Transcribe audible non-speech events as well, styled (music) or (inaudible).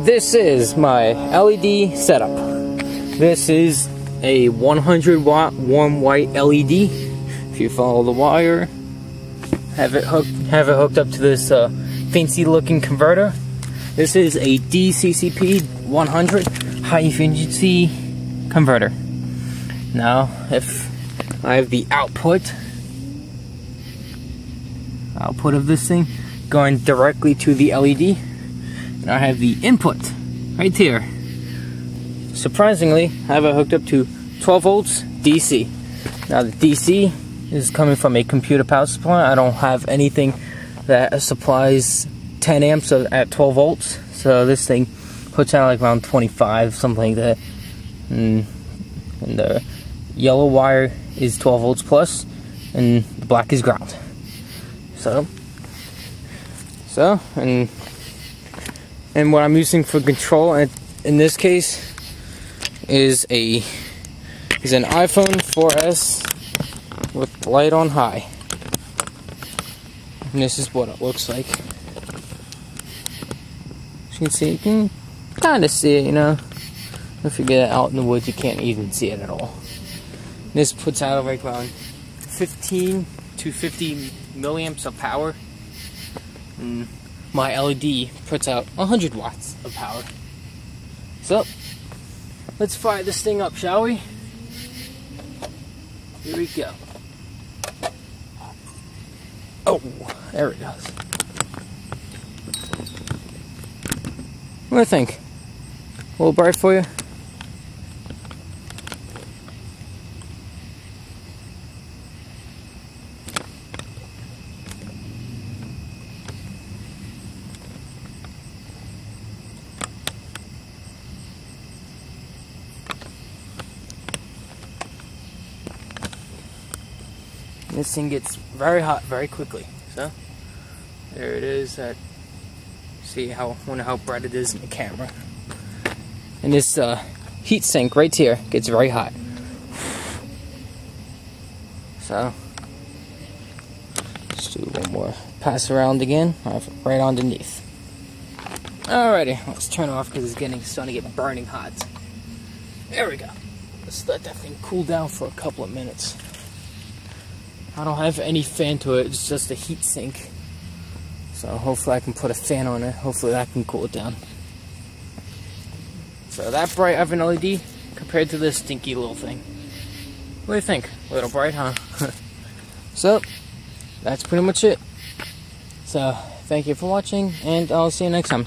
this is my LED setup. This is a 100 watt warm white LED. If you follow the wire, have it hooked, have it hooked up to this uh, fancy looking converter. This is a DCCP 100 high efficiency converter. Now, if I have the output, output of this thing going directly to the LED, I have the input right here. Surprisingly, I have it hooked up to 12 volts DC. Now the DC is coming from a computer power supply. I don't have anything that supplies 10 amps at 12 volts. So this thing puts out like around 25, something like that. And, and the yellow wire is 12 volts plus, and the black is ground. So, so, and and what I'm using for control in this case is a is an iPhone 4S with light on high. And this is what it looks like. As you can see, you can kind of see it, you know. If you get out in the woods, you can't even see it at all. This puts out like around 15 to 50 milliamps of power. And my LED puts out 100 watts of power. So, let's fire this thing up, shall we? Here we go. Oh, there it goes. What do you think? A little bright for you? This thing gets very hot very quickly. So there it is. See how wonder how bright it is in the camera. And this uh, heat sink right here gets very hot. So let's do one more pass around again, right underneath. Alrighty, let's turn off because it's getting starting to get burning hot. There we go. Let's let that thing cool down for a couple of minutes. I don't have any fan to it, it's just a heat sink. So hopefully I can put a fan on it. Hopefully that can cool it down. So that bright of an LED compared to this stinky little thing. What do you think? A little bright, huh? (laughs) so, that's pretty much it. So, thank you for watching, and I'll see you next time.